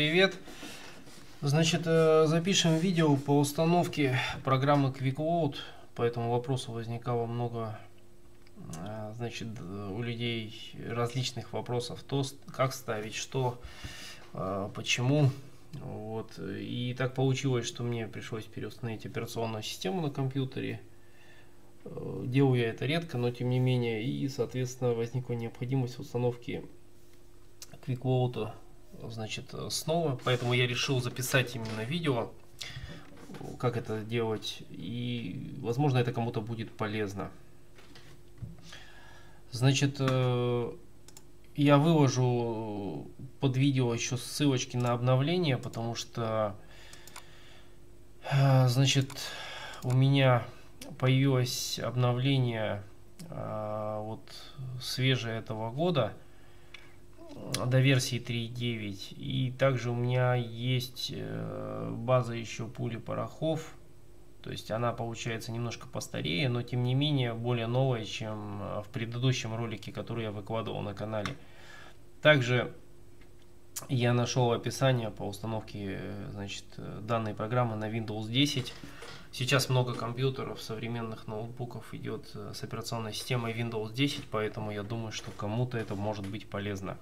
Привет! Значит, э, запишем видео по установке программы QuickLoad. По этому вопросу возникало много э, значит, у людей различных вопросов. То, как ставить, что, э, почему. Вот. И так получилось, что мне пришлось переустановить операционную систему на компьютере. Делаю я это редко, но тем не менее. И, соответственно, возникла необходимость установки QuickLoad значит, снова. Поэтому я решил записать именно видео, как это делать. И, возможно, это кому-то будет полезно. Значит, э, я выложу под видео еще ссылочки на обновление, потому что, э, значит, у меня появилось обновление э, вот свежее этого года – до версии 3.9. И также у меня есть э, база еще пули порохов. То есть она получается немножко постарее, но тем не менее более новая, чем э, в предыдущем ролике, который я выкладывал на канале. Также я нашел описание по установке э, значит, данной программы на Windows 10. Сейчас много компьютеров, современных ноутбуков идет с операционной системой Windows 10, поэтому я думаю, что кому-то это может быть полезно.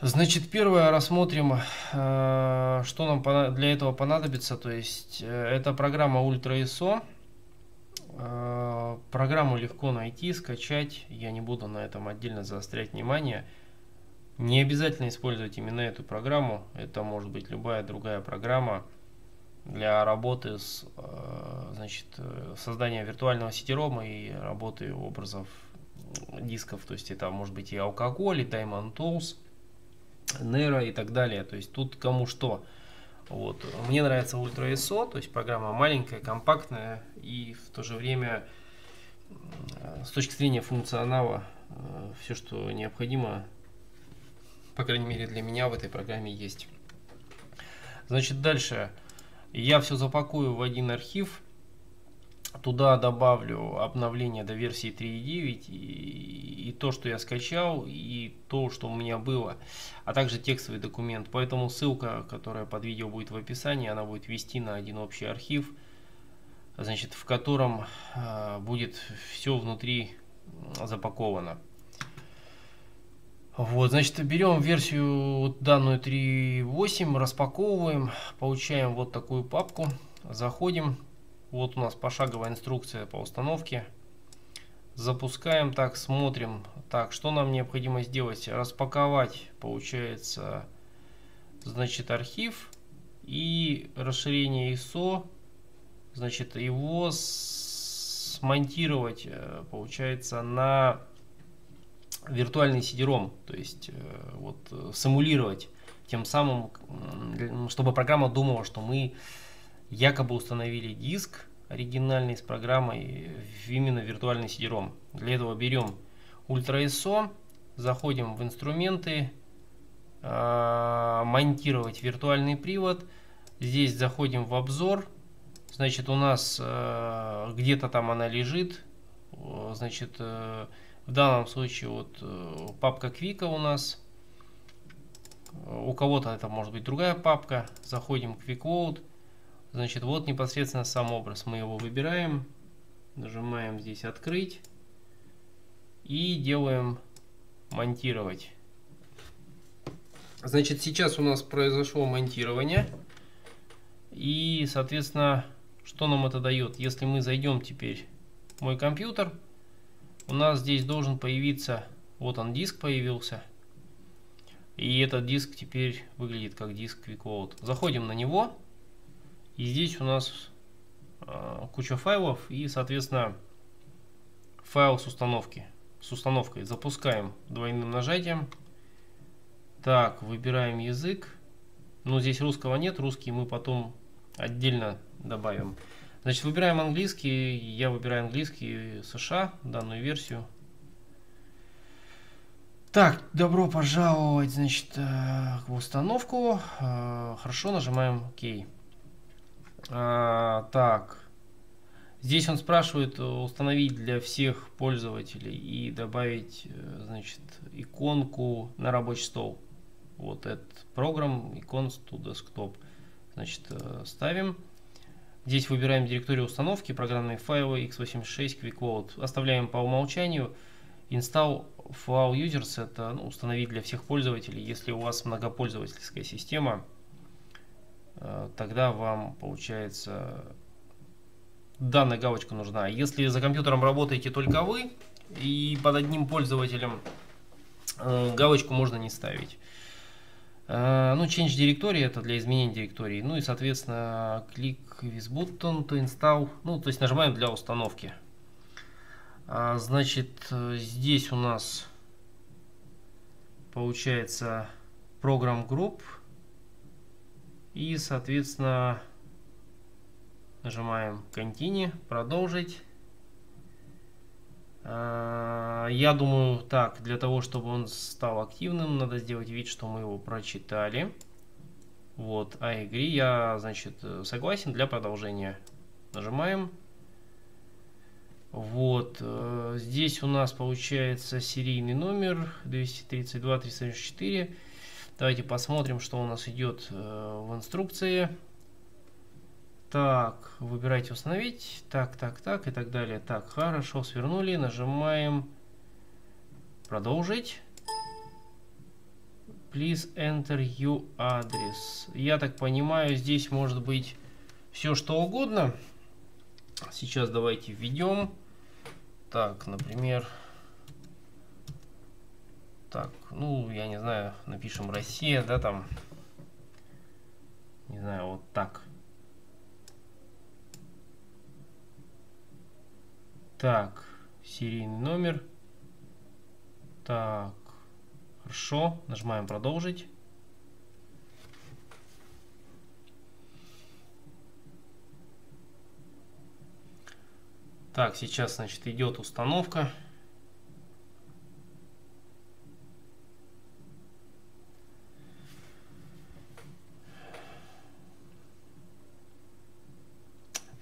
Значит, первое рассмотрим, э, что нам для этого понадобится. То есть, э, это программа Ultra ISO. Э, программу легко найти, скачать. Я не буду на этом отдельно заострять внимание. Не обязательно использовать именно эту программу. Это может быть любая другая программа для работы с значит, создания виртуального сидерома и работы образов дисков. То есть, это может быть и алкоголь, и Time on Tools – Nero и так далее. То есть тут кому что. Вот. Мне нравится Ultra ISO, то есть программа маленькая, компактная и в то же время с точки зрения функционала э, все, что необходимо, по крайней мере для меня в этой программе есть. Значит, дальше я все запакую в один архив Туда добавлю обновление до версии 3.9 и, и то, что я скачал, и то, что у меня было, а также текстовый документ. Поэтому ссылка, которая под видео будет в описании, она будет вести на один общий архив, значит, в котором э, будет все внутри запаковано. Вот, значит, берем версию данную 3.8, распаковываем, получаем вот такую папку, заходим вот у нас пошаговая инструкция по установке. Запускаем так, смотрим. Так, что нам необходимо сделать? Распаковать, получается, значит, архив и расширение ISO. Значит, его смонтировать, э, получается, на виртуальный CD-ROM. То есть, э, вот, э, симулировать. Тем самым, чтобы программа думала, что мы якобы установили диск оригинальный с программой именно виртуальный CD-ROM. Для этого берем Ultra ISO, заходим в инструменты, э, монтировать виртуальный привод. Здесь заходим в обзор. Значит, у нас э, где-то там она лежит. Значит, в данном случае вот э, папка Квика у нас. У кого-то это может быть другая папка. Заходим в QuickLoad. Значит, вот непосредственно сам образ. Мы его выбираем, нажимаем здесь «Открыть» и делаем «Монтировать». Значит, сейчас у нас произошло монтирование. И, соответственно, что нам это дает? Если мы зайдем теперь в мой компьютер, у нас здесь должен появиться, вот он диск появился. И этот диск теперь выглядит как диск QuickLoad. Заходим на него. И здесь у нас э, куча файлов и, соответственно, файл с установки. С установкой запускаем двойным нажатием. Так, выбираем язык. Но здесь русского нет, русский мы потом отдельно добавим. Значит, выбираем английский. Я выбираю английский США, данную версию. Так, добро пожаловать, значит, э, в установку. Э, хорошо, нажимаем ОК. А, так. Здесь он спрашивает установить для всех пользователей и добавить, э, значит, иконку на рабочий стол. вот этот программ icons to desktop. Значит, э, ставим. Здесь выбираем директорию установки, программные файлы x86 QuickLoad. Оставляем по умолчанию. Install for users это ну, установить для всех пользователей. Если у вас многопользовательская система, э, тогда вам получается данная галочка нужна. Если за компьютером работаете только вы и под одним пользователем, э, галочку можно не ставить. Э, ну, change директории это для изменения директории. Ну и, соответственно, клик with button to install. Ну, то есть нажимаем для установки. А, значит, здесь у нас получается program group. И, соответственно, Нажимаем Continue, продолжить. А, я думаю, так, для того, чтобы он стал активным, надо сделать вид, что мы его прочитали. Вот, I agree, я, значит, согласен для продолжения. Нажимаем. Вот, э, здесь у нас получается серийный номер 232-374. Давайте посмотрим, что у нас идет э, в инструкции. Так, выбирайте установить. Так, так, так и так далее. Так, хорошо, свернули. Нажимаем продолжить. Please enter your address. Я так понимаю, здесь может быть все что угодно. Сейчас давайте введем. Так, например... Так, ну, я не знаю, напишем Россия, да, там... Не знаю, вот так. Так, серийный номер. Так, хорошо. Нажимаем продолжить. Так, сейчас, значит, идет установка.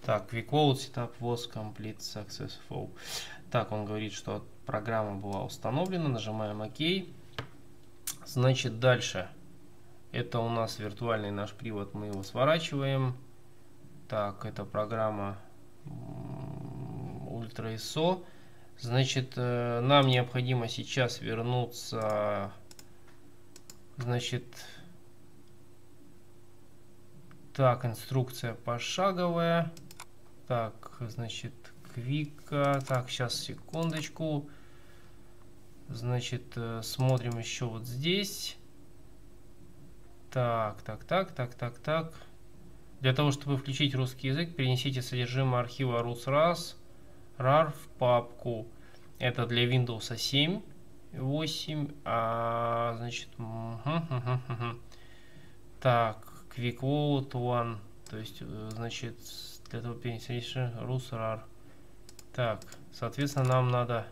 Так, QuickLoad Setup was complete successful. Так, он говорит, что программа была установлена. Нажимаем ОК. Значит, дальше. Это у нас виртуальный наш привод. Мы его сворачиваем. Так, это программа Ultra ISO. Значит, э, нам необходимо сейчас вернуться, значит, так, инструкция пошаговая. Так, значит, квика. Так, сейчас, секундочку. Значит, э, смотрим еще вот здесь. Так, так, так, так, так, так. Для того, чтобы включить русский язык, перенесите содержимое архива RUSRAS RAR в папку. Это для Windows 7, 8, а, значит, так, Quick Vote One, то есть, э, значит, для этого перенесения RusRAR. Так, соответственно, нам надо,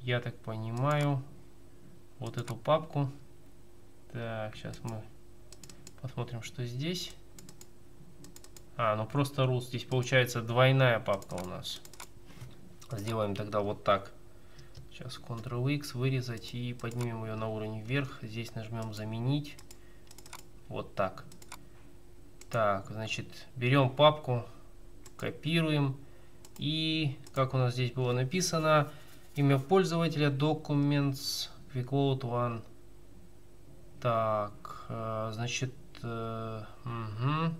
я так понимаю, вот эту папку. Так, сейчас мы посмотрим, что здесь. А, ну просто рус. Здесь получается двойная папка у нас. Сделаем тогда вот так. Сейчас Ctrl-X, вырезать и поднимем ее на уровень вверх. Здесь нажмем заменить. Вот так. Так, значит, берем папку, копируем. И, как у нас здесь было написано, имя пользователя Documents QuickLoad One. Так, э, значит, э, угу.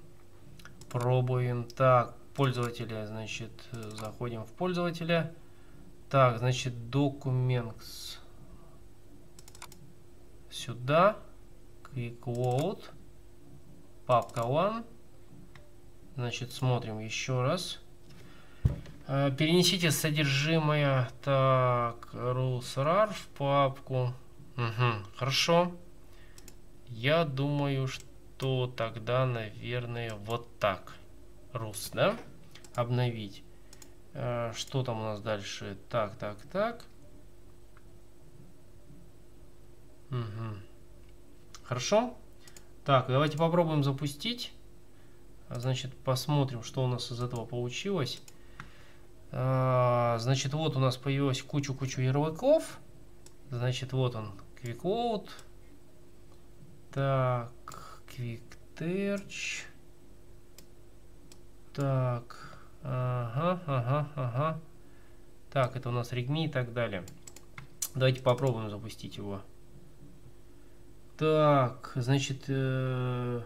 пробуем. Так, пользователя, значит, заходим в пользователя. Так, значит, Documents сюда, QuickLoad, папка One. Значит, смотрим еще раз. Э, перенесите содержимое так, RUSRAR в папку. Угу, хорошо. Я думаю, что тогда, наверное, вот так. Рус, да? Обновить. Э, что там у нас дальше? Так, так, так. Угу. Хорошо. Так, давайте попробуем запустить. Значит, посмотрим, что у нас из этого получилось. А, значит, вот у нас появилась кучу-кучу ярлыков. Значит, вот он, QuickLoad. Так, Quick Search. Так, ага, ага, ага. Так, это у нас Regmi и так далее. Давайте попробуем запустить его. Так, значит, э,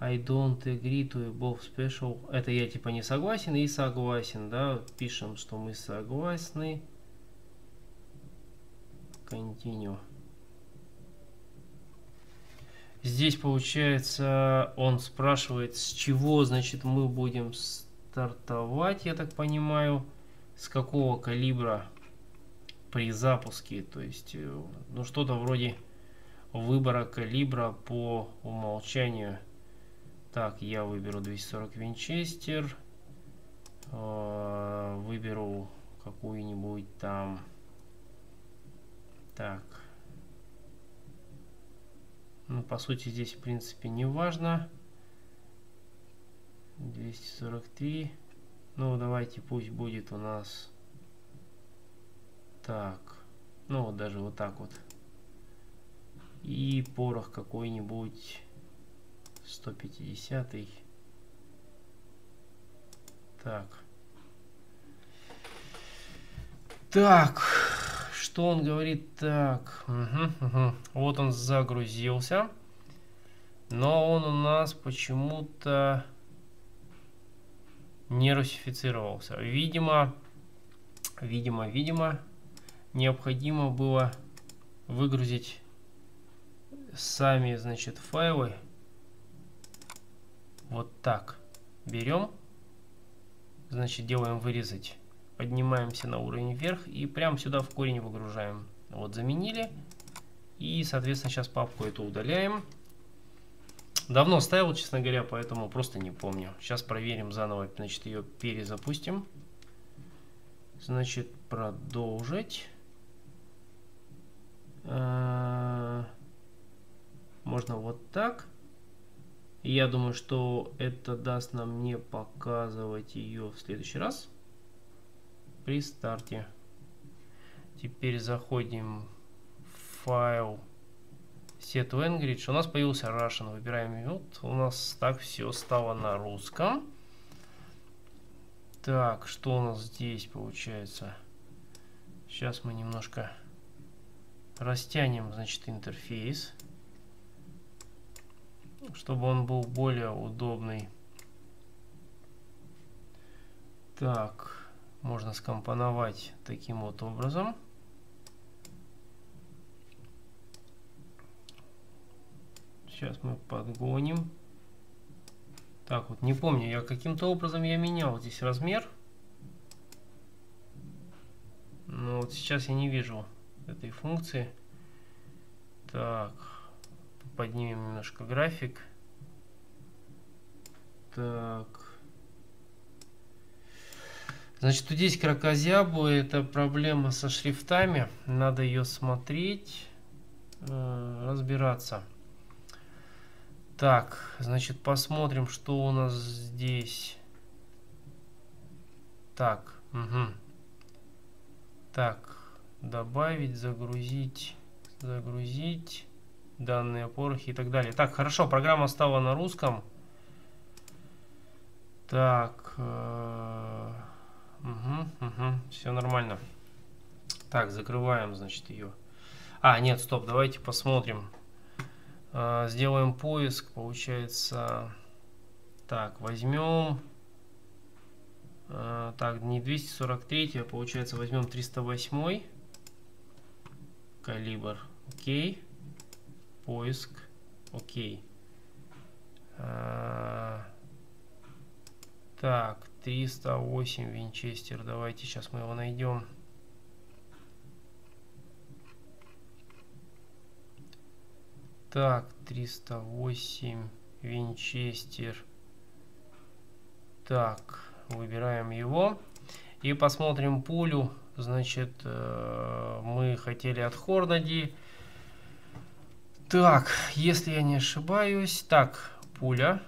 I don't agree to above special. Это я типа не согласен и согласен, да? Пишем, что мы согласны. Continue. Здесь получается он спрашивает, с чего, значит, мы будем стартовать, я так понимаю, с какого калибра при запуске. То есть, э, ну что-то вроде выбора калибра по умолчанию. Так, я выберу 240 винчестер. Э, выберу какую-нибудь там... Так, ну, по сути, здесь, в принципе, не важно. 243. Ну, давайте пусть будет у нас... Так. Ну, вот даже вот так вот. И порох какой-нибудь 150. -й. Так. Так что он говорит так. Угу, угу. Вот он загрузился. Но он у нас почему-то не русифицировался. Видимо, видимо, видимо, необходимо было выгрузить сами, значит, файлы. Вот так. Берем. Значит, делаем вырезать поднимаемся на уровень вверх и прямо сюда в корень выгружаем. Вот заменили. И, соответственно, сейчас папку эту удаляем. Давно ставил, честно говоря, поэтому просто не помню. Сейчас проверим заново, значит, ее перезапустим. Значит, продолжить. А, можно вот так. Я думаю, что это даст нам не показывать ее в следующий раз при старте. Теперь заходим в файл set language. У нас появился Russian. Выбираем. Вот у нас так все стало на русском. Так, что у нас здесь получается? Сейчас мы немножко растянем, значит, интерфейс, чтобы он был более удобный. Так можно скомпоновать таким вот образом. Сейчас мы подгоним. Так вот, не помню, я каким-то образом я менял здесь размер. Но вот сейчас я не вижу этой функции. Так, поднимем немножко график. Так. Значит, здесь кракозябу это проблема со шрифтами. Надо ее смотреть, э, разбираться. Так, значит, посмотрим, что у нас здесь. Так, угу. Так, добавить, загрузить, загрузить данные порохи и так далее. Так, хорошо, программа стала на русском. Так, э Угу, угу, все нормально. Так, закрываем, значит, ее. А, нет, стоп, давайте посмотрим. А, сделаем поиск, получается... Так, возьмем... А, так, не 243, а получается возьмем 308 калибр. Окей. Поиск. Окей. А, так, 308 винчестер. Давайте сейчас мы его найдем. Так, 308 винчестер. Так, выбираем его. И посмотрим пулю. Значит, э, мы хотели от Хорнади. Так, если я не ошибаюсь. Так, пуля.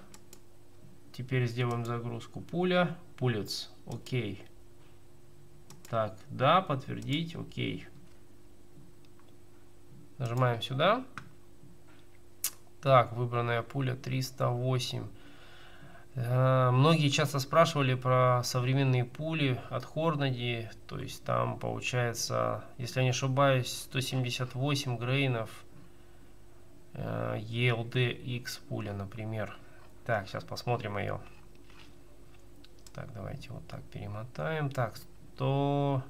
Теперь сделаем загрузку пуля. Пулец. Окей. Так, да, подтвердить. Окей. Нажимаем сюда. Так, выбранная пуля 308. Э, многие часто спрашивали про современные пули от Hornady, то есть там получается, если я не ошибаюсь, 178 грейнов э, ELD-X пуля, например. Так, сейчас посмотрим ее. Так, давайте вот так перемотаем. Так, 100...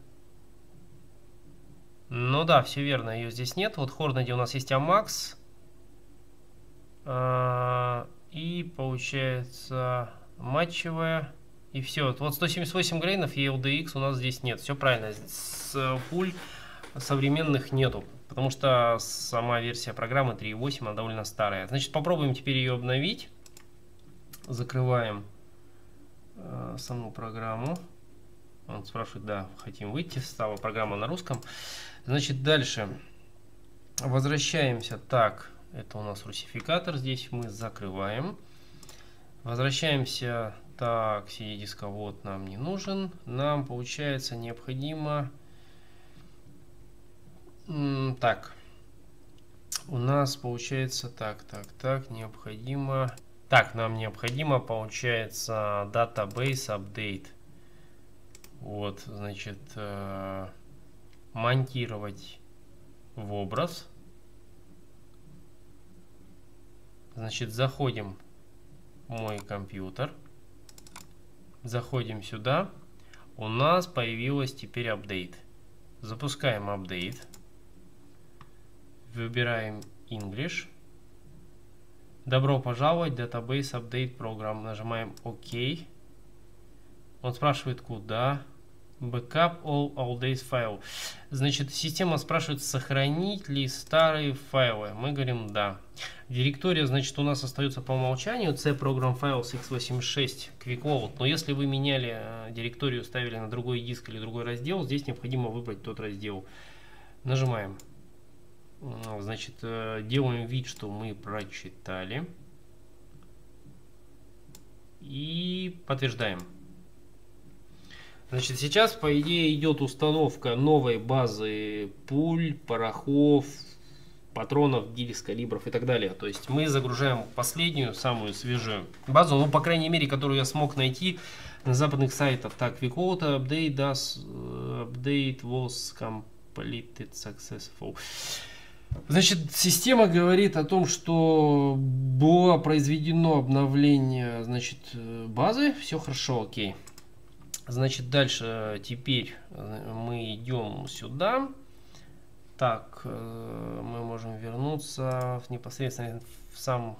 Ну да, все верно, ее здесь нет. Вот Hornady у нас есть Amax. И получается матчевая. И все. Вот 178 грейнов и LDX у нас здесь нет. Все правильно. С пуль современных нету. Потому что сама версия программы 3.8, она довольно старая. Значит, попробуем теперь ее обновить. Закрываем э, саму программу. Он спрашивает, да, хотим выйти. Стала программа на русском. Значит, дальше. Возвращаемся. Так, это у нас русификатор. Здесь мы закрываем. Возвращаемся. Так, CD-дисковод нам не нужен. Нам, получается, необходимо... Так. У нас получается так, так, так, необходимо... Так, нам необходимо, получается, database update. Вот, значит, э, монтировать в образ. Значит, заходим в мой компьютер. Заходим сюда. У нас появилась теперь апдейт. Запускаем апдейт. Выбираем English. Добро пожаловать, Database Update Program. Нажимаем ОК. Он спрашивает, куда. Backup all, all days file. Значит, система спрашивает, сохранить ли старые файлы. Мы говорим да. Директория, значит, у нас остается по умолчанию C Program Files x86 QuickLoad. Но если вы меняли э, директорию, ставили на другой диск или другой раздел, здесь необходимо выбрать тот раздел. Нажимаем. Значит, э, делаем вид, что мы прочитали. И подтверждаем. Значит, сейчас, по идее, идет установка новой базы пуль, порохов, патронов, гильз, калибров и так далее. То есть мы загружаем последнюю, самую свежую базу, ну, по крайней мере, которую я смог найти на западных сайтах. Так, Vicota update does, update was completed successful. Значит, система говорит о том, что было произведено обновление, значит, базы, все хорошо, окей. Значит, дальше теперь э, мы идем сюда. Так, э, мы можем вернуться в непосредственно в сам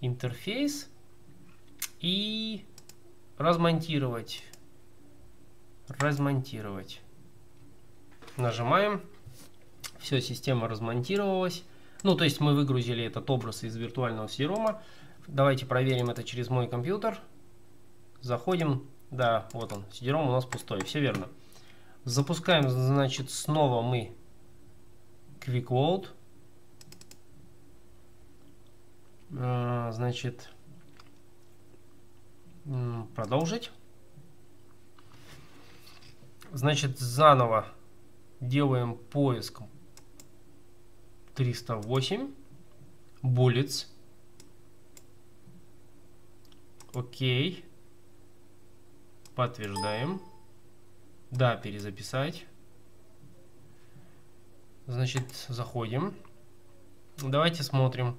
интерфейс и размонтировать. Размонтировать. Нажимаем. Все, система размонтировалась. Ну, то есть мы выгрузили этот образ из виртуального серума. Давайте проверим это через мой компьютер. Заходим, да, вот он. Сидером у нас пустой. Все верно. Запускаем, значит, снова мы Quick Load. А, значит, продолжить. Значит, заново делаем поиск 308 bullets. Окей. Подтверждаем. Да, перезаписать. Значит, заходим. Давайте смотрим.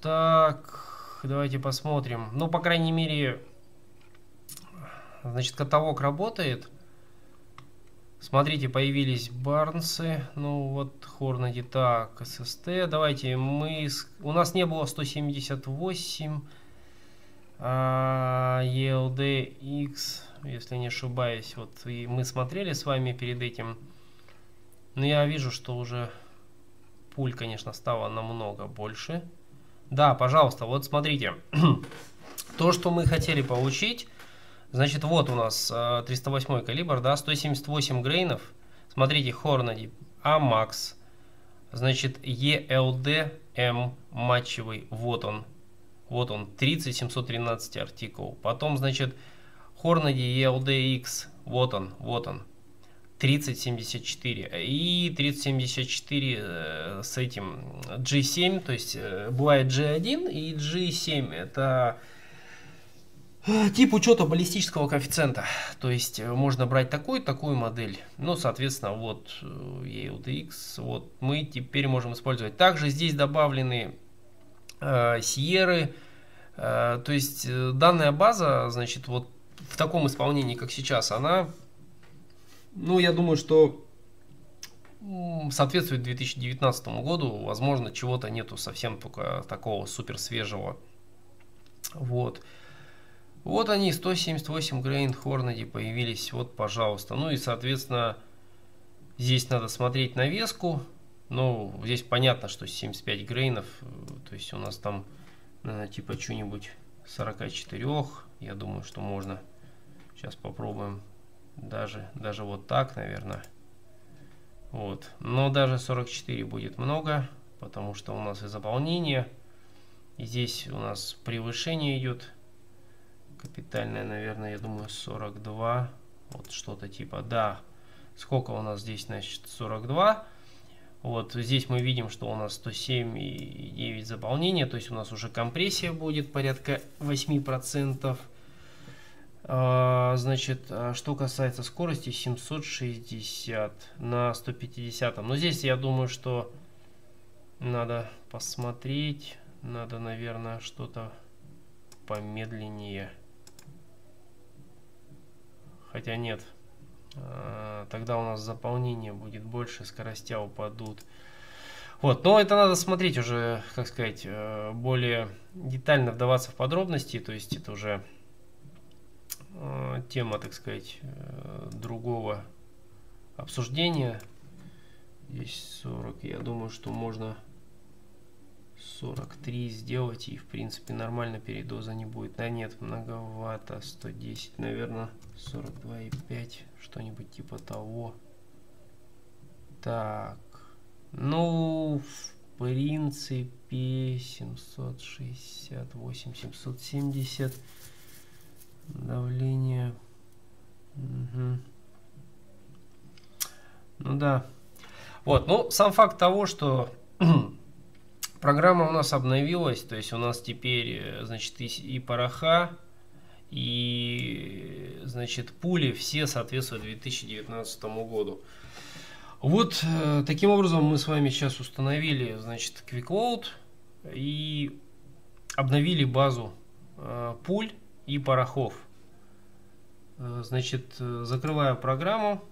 Так, давайте посмотрим. Ну, по крайней мере, значит, каталог работает. Смотрите, появились барнсы. Ну, вот Хорнади. Так, SST. Давайте мы... У нас не было 178 а, ELDX, если не ошибаюсь, вот и мы смотрели с вами перед этим, но я вижу, что уже пуль, конечно, стало намного больше. Да, пожалуйста, вот смотрите, то, что мы хотели получить, значит, вот у нас 308 калибр, да, 178 грейнов, смотрите, Hornady, AMAX, значит, ELD-M матчевый, вот он, вот он, 30713 артикул. Потом, значит, Hornady ELDX. Вот он, вот он. 3074 и 3074 э, с этим G7, то есть э, бывает G1 и G7 это э, тип учета баллистического коэффициента, то есть можно брать такую такую модель, ну соответственно вот EUTX, вот мы теперь можем использовать. Также здесь добавлены э, Sierra, э, то есть данная база, значит вот в таком исполнении как сейчас, она ну, я думаю, что соответствует 2019 году. Возможно, чего-то нету совсем только такого супер свежего. Вот. Вот они, 178 Грейн Хорнади появились. Вот, пожалуйста. Ну и, соответственно, здесь надо смотреть навеску. Ну, здесь понятно, что 75 грейнов. То есть у нас там, наверное, типа что-нибудь 44. Я думаю, что можно. Сейчас попробуем даже, даже вот так, наверное. Вот. Но даже 44 будет много, потому что у нас и заполнение. И здесь у нас превышение идет. Капитальное, наверное, я думаю, 42. Вот что-то типа, да. Сколько у нас здесь, значит, 42. Вот здесь мы видим, что у нас 107,9 заполнения, то есть у нас уже компрессия будет порядка 8%. А, значит, а что касается скорости, 760 на 150. Но здесь я думаю, что надо посмотреть. Надо, наверное, что-то помедленнее. Хотя нет. А, тогда у нас заполнение будет больше, скоростя упадут. Вот, но это надо смотреть уже, как сказать, э, более детально вдаваться в подробности. То есть это уже Э, тема, так сказать, э, другого обсуждения. Здесь 40. Я думаю, что можно 43 сделать и в принципе нормально передоза не будет. Да нет, многовато. 110, наверное, 42,5. Что-нибудь типа того. Так. Ну, в принципе, 768, 770 давление. Угу. Ну да. Вот, ну, сам факт того, что программа у нас обновилась, то есть у нас теперь, э, значит, и, и пороха, и, значит, пули все соответствуют 2019 году. Вот э, таким образом мы с вами сейчас установили, значит, QuickLoad и обновили базу э, пуль и порохов. Э, значит, закрываю программу.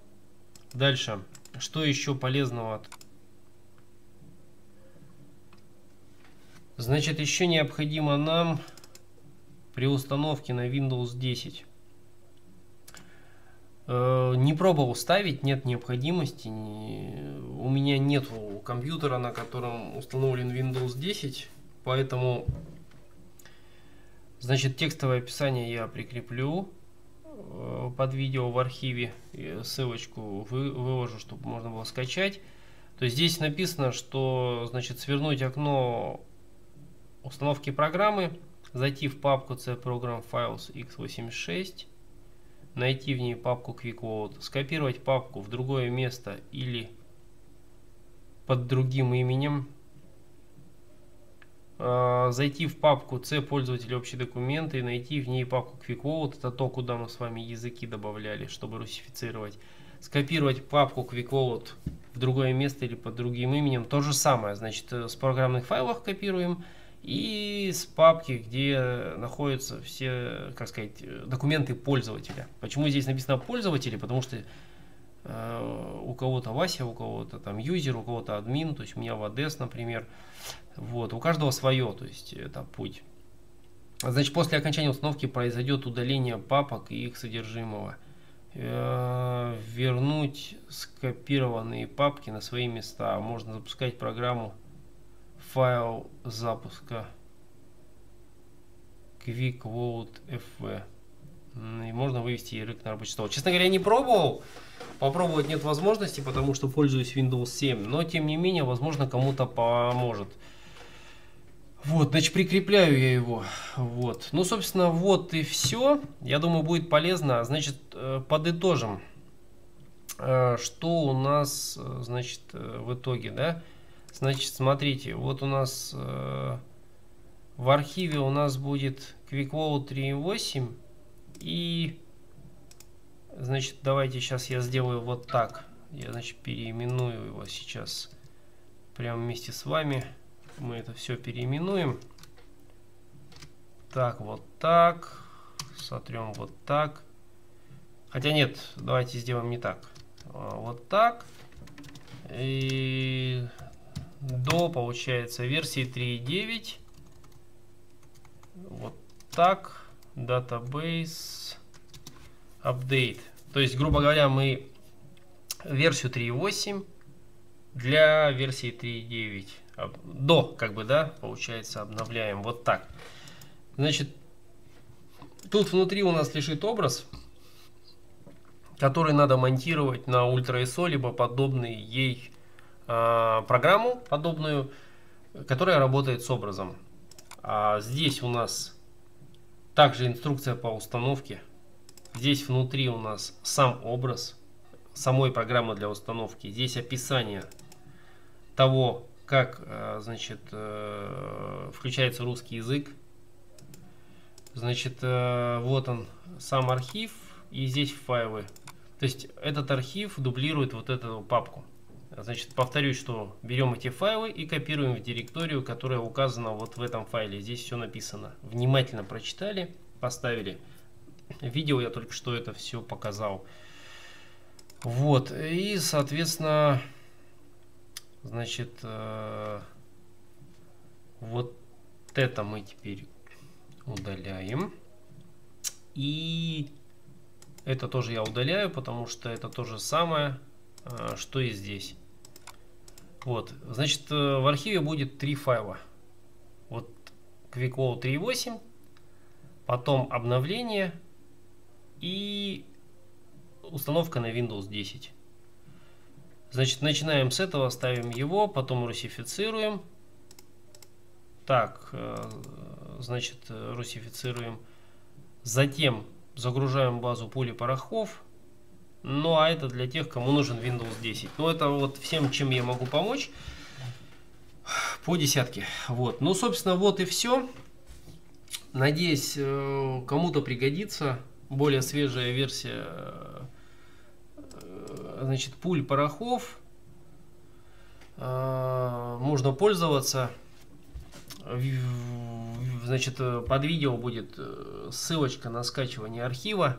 Дальше, что еще полезного? Значит, еще необходимо нам при установке на Windows 10. Э, не пробовал ставить, нет необходимости. У меня нет компьютера, на котором установлен Windows 10, поэтому Значит, текстовое описание я прикреплю э, под видео в архиве. Ссылочку вы, выложу, чтобы можно было скачать. То есть здесь написано, что значит свернуть окно установки программы, зайти в папку C Program Files x86, найти в ней папку QuickLoad, скопировать папку в другое место или под другим именем а, зайти в папку C пользователя общие документы и найти в ней папку QuickLoad, это то, куда мы с вами языки добавляли, чтобы русифицировать. Скопировать папку QuickLoad в другое место или под другим именем. То же самое, значит, э, с программных файлов копируем и с папки, где находятся все, как сказать, документы пользователя. Почему здесь написано пользователи? Потому что э, у кого-то Вася, у кого-то там юзер, у кого-то админ, то есть у меня в ADS, например. Вот, у каждого свое, то есть это путь. Значит, после окончания установки произойдет удаление папок и их содержимого. Э, вернуть скопированные папки на свои места. Можно запускать программу файл запуска Quick Vote FV. И можно вывести язык на рабочий стол. Честно говоря, я не пробовал. Попробовать нет возможности, потому что пользуюсь Windows 7. Но, тем не менее, возможно, кому-то поможет. Вот, значит, прикрепляю я его. Вот. Ну, собственно, вот и все. Я думаю, будет полезно. Значит, э, подытожим. э, что у нас, э, значит, в итоге, да? Значит, смотрите, вот у нас в архиве у нас будет QuickVote 3.8 и, значит, давайте сейчас я сделаю вот так. Я, значит, переименую его сейчас прямо вместе с вами. Мы это все переименуем. Так, вот так. Сотрем вот так. Хотя нет, давайте сделаем не так. А, вот так. И до, получается, версии 3.9. Вот так. Database update. То есть, грубо говоря, мы версию 3.8 для версии 3.9 до, как бы, да, получается, обновляем вот так. Значит, тут внутри у нас лежит образ, который надо монтировать на Ultra ISO, либо подобный ей э, программу, подобную, которая работает с образом. А здесь у нас также инструкция по установке. Здесь внутри у нас сам образ самой программы для установки. Здесь описание того, как э, значит, э, включается русский язык. Значит, э, вот он сам архив и здесь файлы. То есть этот архив дублирует вот эту папку. Значит, повторюсь, что берем эти файлы и копируем в директорию, которая указана вот в этом файле. Здесь все написано. Внимательно прочитали, поставили. Видео я только что это все показал. Вот, и, соответственно, значит, э, вот это мы теперь удаляем. И это тоже я удаляю, потому что это то же самое, э, что и здесь. Вот, значит, э, в архиве будет три файла. Вот QuickWall 3.8, потом обновление и установка на Windows 10. Значит, начинаем с этого, ставим его, потом русифицируем. Так, э, значит, русифицируем. Затем загружаем базу пули порохов. Ну, а это для тех, кому нужен Windows 10. Ну, это вот всем, чем я могу помочь. По десятке. Вот. Ну, собственно, вот и все. Надеюсь, э, кому-то пригодится более свежая версия э, значит, пуль порохов. Э, можно пользоваться. Значит, под видео будет ссылочка на скачивание архива.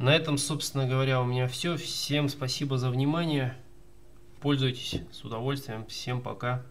На этом, собственно говоря, у меня все. Всем спасибо за внимание. Пользуйтесь с удовольствием. Всем пока.